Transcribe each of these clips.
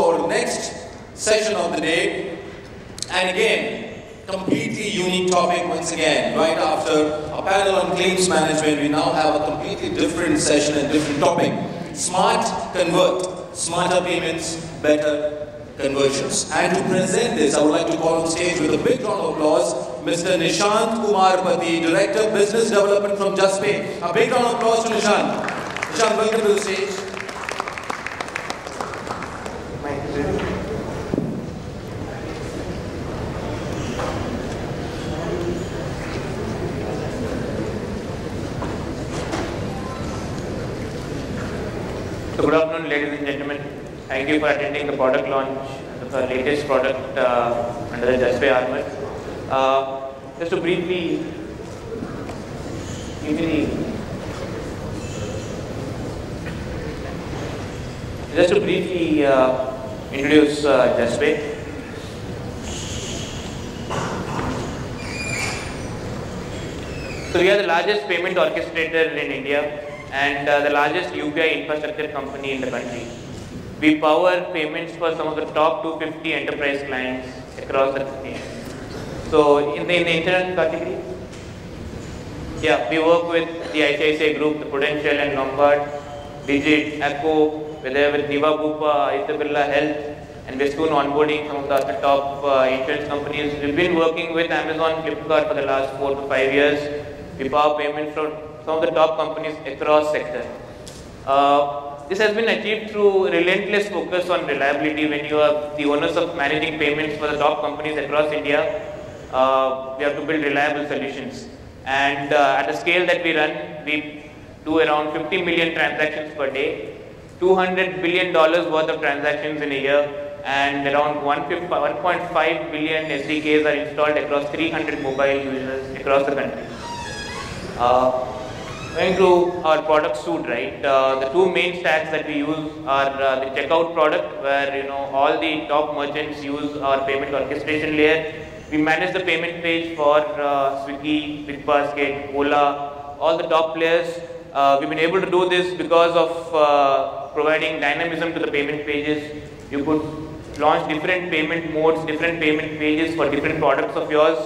our next session of the day. And again, completely unique topic once again. Right after a panel on claims management, we now have a completely different session and different topic. Smart Convert, smarter payments, better conversions. And to present this, I would like to call on stage with a big round of applause, Mr. Nishant Kumar Pati, Director of Business Development from Juspay. A big round of applause to Nishant. Nishant, welcome to the stage. So good afternoon, ladies and gentlemen. Thank you for attending the product launch of our latest product uh, under the Juspay Armor. Uh, just to briefly give the just to briefly uh, introduce uh. So we are the largest payment orchestrator in India and uh, the largest UPI infrastructure company in the country. We power payments for some of the top 250 enterprise clients across the nation. So in the, in the internet category, yeah, we work with the ICICI Group, the Prudential and Lombard, Digit, Acko, with Niva Bupa, Birla Health, and we're soon onboarding some of the top uh, insurance companies. We've been working with Amazon, Flipkart for the last four to five years. We power payments for some of the top companies across sector. Uh, this has been achieved through relentless focus on reliability when you are the owners of managing payments for the top companies across India. Uh, we have to build reliable solutions. And uh, at the scale that we run, we do around 50 million transactions per day, 200 billion dollars worth of transactions in a year, and around 1.5 billion SDKs are installed across 300 mobile users across the country. Uh, Going to our product suite, right? Uh, the two main stacks that we use are uh, the checkout product, where you know all the top merchants use our payment orchestration layer. We manage the payment page for uh, Swiggy, BigBasket, Ola, all the top players. Uh, we've been able to do this because of uh, providing dynamism to the payment pages. You could launch different payment modes, different payment pages for different products of yours.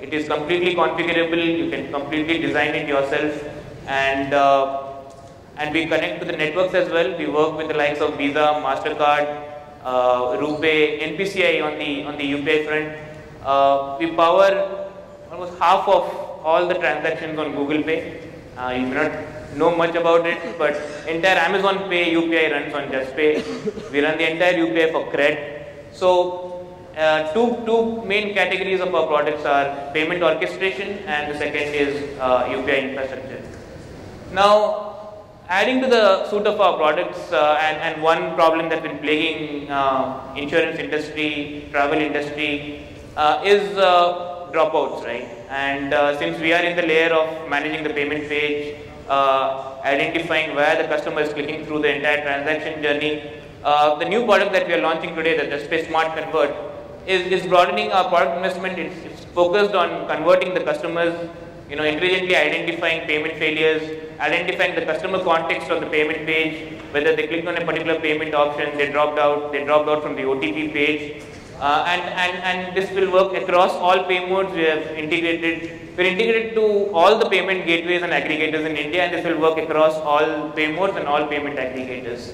It is completely configurable. You can completely design it yourself and uh, and we connect to the networks as well. We work with the likes of Visa, Mastercard, uh, RuPay, NPCI on the on the UPI front. Uh, we power almost half of all the transactions on Google Pay. Uh, you may not know much about it, but entire Amazon Pay UPI runs on Juspay. We run the entire UPI for Cred. So. Uh, two, two main categories of our products are payment orchestration and the second is UPI infrastructure. Now, adding to the suite of our products uh, and, and one problem that's been plaguing uh, insurance industry, travel industry uh, is dropouts, right? And since we are in the layer of managing the payment page, identifying where the customer is clicking through the entire transaction journey, the new product that we are launching today, the Juspay Smart Convert, is, is broadening our product investment. It's, it's focused on converting the customers you know, intelligently identifying payment failures, identifying the customer context on the payment page, whether they clicked on a particular payment option, they dropped out, they dropped out from the OTP page. Uh, and, and, and this will work across all pay modes. We have integrated, we're integrated to all the payment gateways and aggregators in India and this will work across all pay modes and all payment aggregators.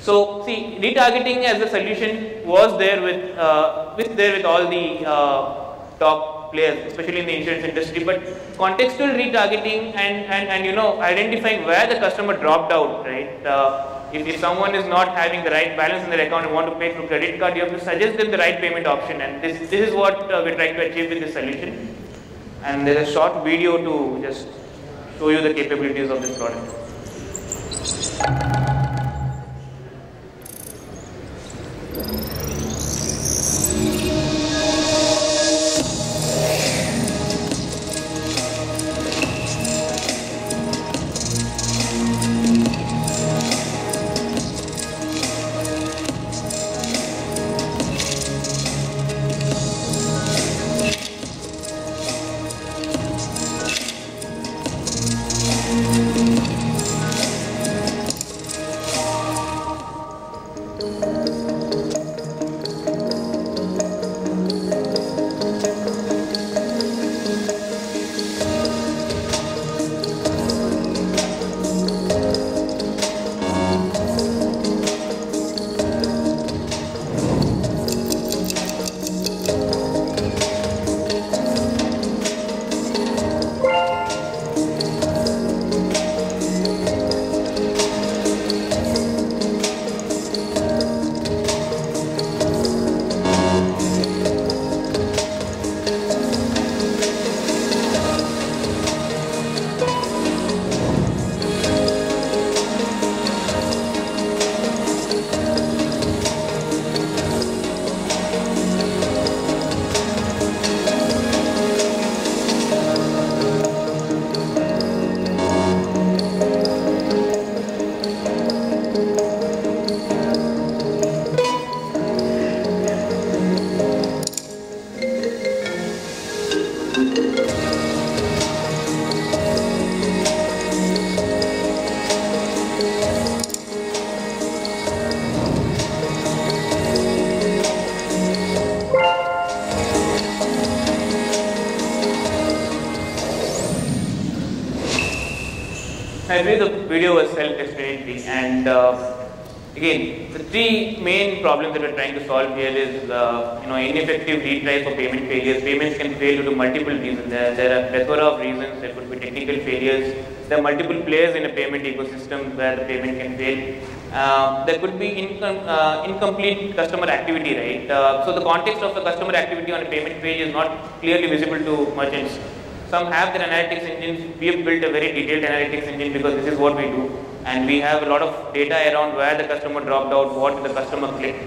So see, retargeting as a solution was there with, uh, with there with all the uh, top players, especially in the insurance industry. But contextual retargeting and, and, and you know identifying where the customer dropped out, right? Uh, if, if someone is not having the right balance in their account and want to pay through credit card, you have to suggest them the right payment option. And this, this is what uh, we're trying to achieve with this solution. And there's a short video to just show you the capabilities of this product. Believe the video was self-explanatory and uh, again, the three main problems that we're trying to solve here is uh, you know ineffective retries for payment failures. Payments can fail due to multiple reasons. There, there are plethora of reasons. There could be technical failures. There are multiple players in a payment ecosystem where the payment can fail. Uh, there could be incom uh, incomplete customer activity, right? Uh, so the context of the customer activity on a payment page is not clearly visible to merchants. Some have their analytics engines. We have built a very detailed analytics engine because this is what we do. And we have a lot of data around where the customer dropped out, what the customer clicked.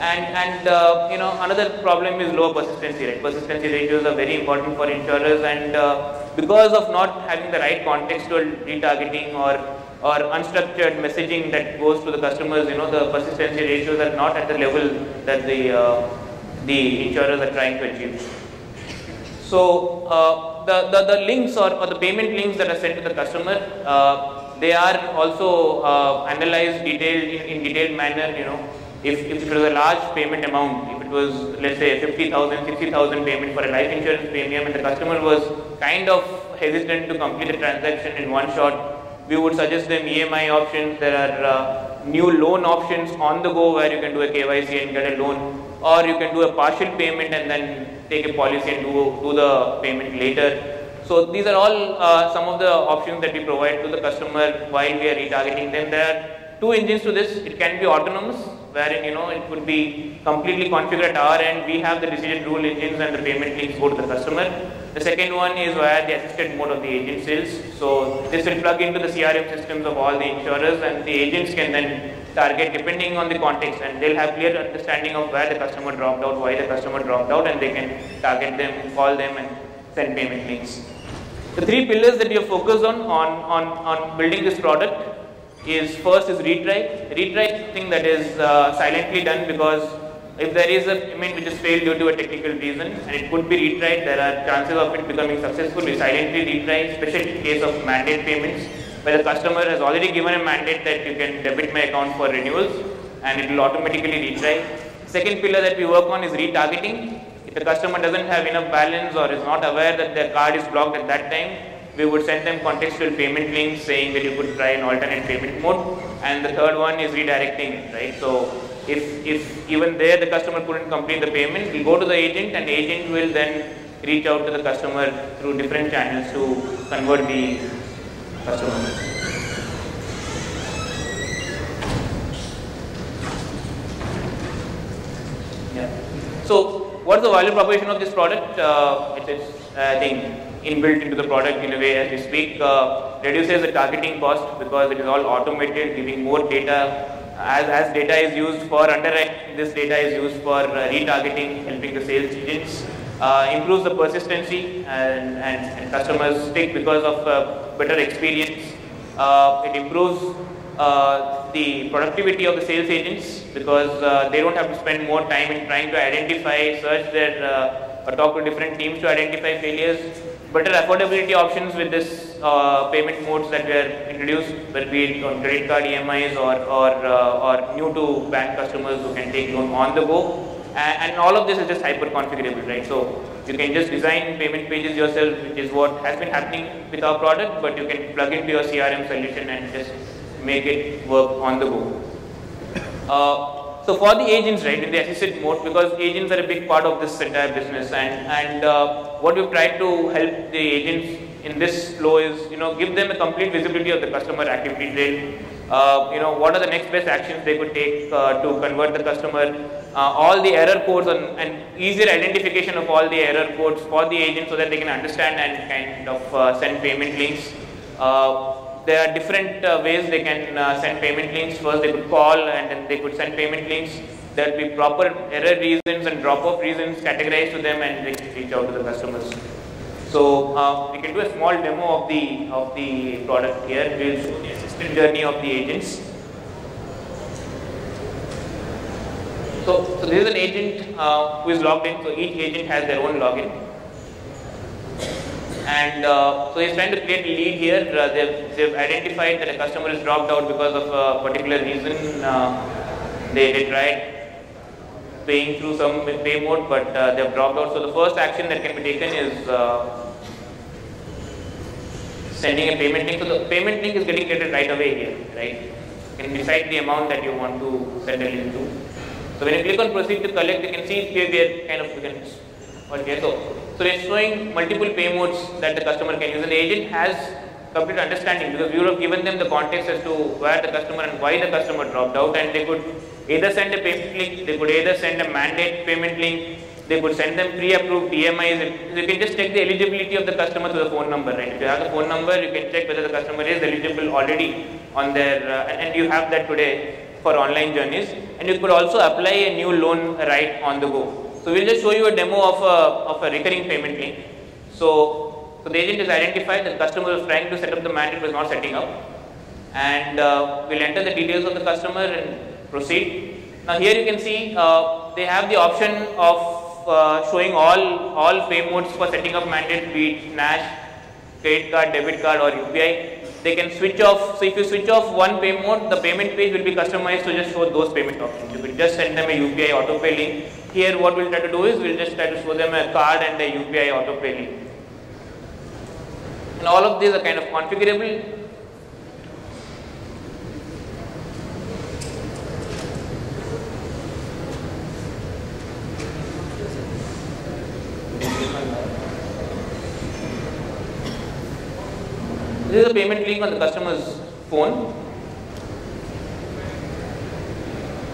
And, and uh, you know, another problem is low persistency rate. Persistency ratios are very important for insurers and uh, because of not having the right contextual retargeting or, or unstructured messaging that goes to the customers, you know, the persistency ratios are not at the level that the, uh, the insurers are trying to achieve. So uh, the, the, the, links or, or, the payment links that are sent to the customer, uh, they are also uh, analyzed detailed in, in, detailed manner. You know, if, if it was a large payment amount, if it was let's say 50,000, 60,000 payment for a life insurance premium, and the customer was kind of hesitant to complete the transaction in one shot, we would suggest them EMI options. There are uh, new loan options on the go where you can do a KYC and get a loan, or you can do a partial payment and then take a policy and do, do the payment later. So these are all uh, some of the options that we provide to the customer while we are retargeting them. There are two engines to this. It can be autonomous, wherein you know it could be completely configured at our end. We have the decision rule engines and the payment links go to the customer. The second one is via the assisted mode of the agent sales. So this will plug into the CRM systems of all the insurers and the agents can then target depending on the context and they'll have clear understanding of where the customer dropped out, why the customer dropped out and they can target them, call them and send payment links. The three pillars that we have focused on, on, on, on building this product is first is retry. Retry is something that is uh, silently done because if there is a payment which is failed due to a technical reason and it could be retried, there are chances of it becoming successful. We silently retry, especially in case of mandate payments where the customer has already given a mandate that you can debit my account for renewals and it will automatically retry. Second pillar that we work on is retargeting. If the customer doesn't have enough balance or is not aware that their card is blocked at that time, we would send them contextual payment links saying that you could try an alternate payment mode. And the third one is redirecting, right? So if, if even there the customer couldn't complete the payment, we go to the agent and the agent will then reach out to the customer through different channels to convert the Yeah. So what is the value proposition of this product? Uh, it is, I think, inbuilt into the product in a way as we speak, uh, reduces the targeting cost because it is all automated, giving more data. As, as data is used for underwriting, this data is used for uh, retargeting, helping the sales agents. Uh, improves the persistency and, and, and, customers stick because of uh, better experience. Uh, it improves uh, the productivity of the sales agents because uh, they don't have to spend more time in trying to identify, search their, or talk to different teams to identify failures better affordability options with this payment modes that we are introduced, whether be on credit card EMIs or or or new to bank customers who can take loan on the go, and, all of this is just hyper configurable, right? So you can just design payment pages yourself, which is what has been happening with our product, but you can plug into your CRM solution and just make it work on the go. Uh, so for the agents, right, in the assisted mode, because agents are a big part of this entire business, and and uh, what we've tried to help the agents in this flow is, you know, give them a complete visibility of the customer activity. Uh, you know, what are the next best actions they could take uh, to convert the customer, uh, all the error codes and, easier identification of all the error codes for the agent so that they can understand and kind of uh, send payment links. There are different ways they can send payment links. First, they could call and then they could send payment links. There will be proper error reasons and drop-off reasons categorized to them and they can reach out to the customers. So uh, we can do a small demo of the of the product here. We'll show assistant journey of the agents. So, so this is an agent uh, who is logged in. So each agent has their own login. And uh, so he's trying to create a lead here. Uh, they've, they've identified that a customer is dropped out because of a particular reason. Uh, they, they tried paying through some pay mode, but uh, they've dropped out. So the first action that can be taken is uh, sending a payment link. So the payment link is getting created right away here, right? You can decide the amount that you want to send a link to. So when you click on proceed to collect, you can see here we are kind of, you can, okay, so, so it's showing multiple pay modes that the customer can use and the agent has complete understanding because we have given them the context as to where the customer and why the customer dropped out and they could either send a payment link, they could either send a mandate payment link, they could send them pre-approved EMIs. You can just check the eligibility of the customer through the phone number, right? If you have the phone number, you can check whether the customer is eligible already on their, uh, and, you have that today for online journeys. And you could also apply a new loan right on the go. So we'll just show you a demo of a, of a recurring payment link. So, so the agent is identified, the customer was trying to set up the mandate was not setting up. And uh, we'll enter the details of the customer and proceed. Now here you can see uh, they have the option of uh, showing all, all pay modes for setting up mandate, be it NACH, credit card, debit card or UPI. They can switch off, so if you switch off one pay mode, the payment page will be customized to just show those payment options. You can just send them a UPI autopay link. Here what we'll try to do is we'll just try to show them a card and a UPI autopay link. And all of these are kind of configurable This is a payment link on the customer's phone.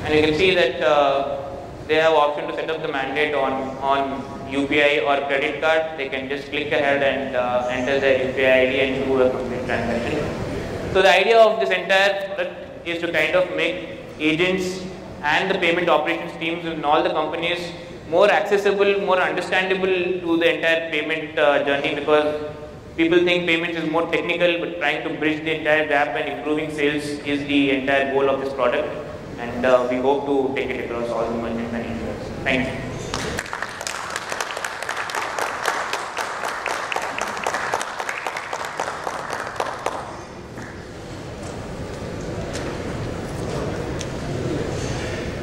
And you can see that uh, they have option to set up the mandate on, on UPI or credit card. They can just click ahead and uh, enter their UPI ID and do a complete transaction. So the idea of this entire product is to kind of make agents and the payment operations teams in all the companies more accessible, more understandable to the entire payment uh, journey because People think payments is more technical, but trying to bridge the entire gap and improving sales is the entire goal of this product. And uh, we hope to take it across all the merchant managers. Thank you.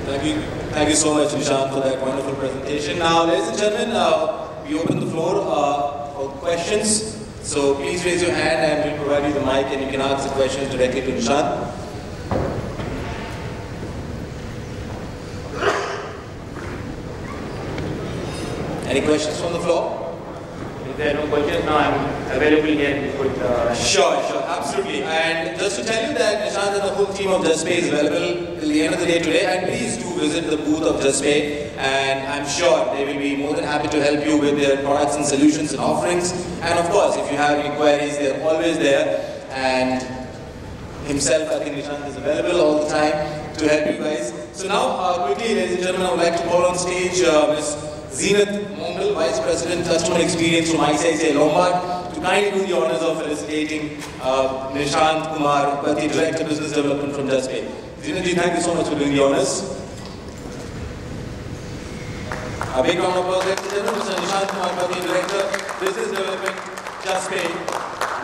Thank you, thank you so much, Nishant, for that wonderful presentation. Now, ladies and gentlemen, uh, we open the floor uh, for questions. So please raise your hand and we'll provide you the mic and you can ask the questions directly to Nishant. Any questions from the floor? There are no questions now, I'm available here. Could, uh, Sure, sure, absolutely. And just to tell you that Nishant and the whole team of Juspay is available till the end of the day today. And please do visit the booth of Juspay and I'm sure they will be more than happy to help you with their products and solutions and offerings. And of course, if you have any queries, they're always there. And himself, I think Nishant is available all the time to help you guys. So now, uh, quickly, ladies and gentlemen, I would like to call on stage uh, Ms. Zenith Vice President Customer Experience from ICICI Lombard, to kindly do the honors of felicitating uh, Nishant Kumar Pati, Director Business Development from Juspay. Zenith ji, thank you so much for doing the honors. A big round of applause, ladies and gentlemen, Mr. Nishant Kumar Pati, Director, Business Development, Juspay.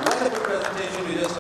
Wonderful presentation we just